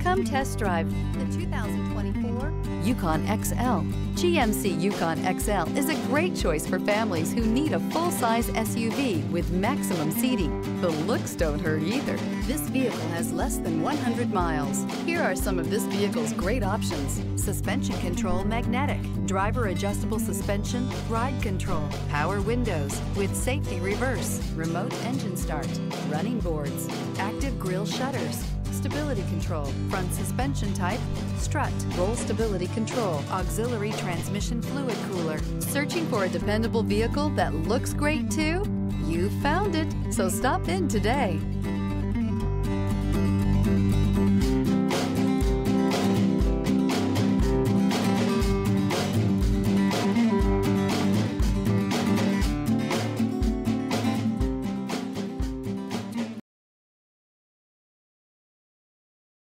Come test drive the 2024 Yukon XL. GMC Yukon XL is a great choice for families who need a full-size SUV with maximum seating. The looks don't hurt either. This vehicle has less than 100 miles. Here are some of this vehicle's great options. Suspension control magnetic, driver adjustable suspension, ride control, power windows with safety reverse, remote engine start, running boards, active grille shutters, stability control, front suspension type, strut, roll stability control, auxiliary transmission fluid cooler. Searching for a dependable vehicle that looks great too? You found it, so stop in today.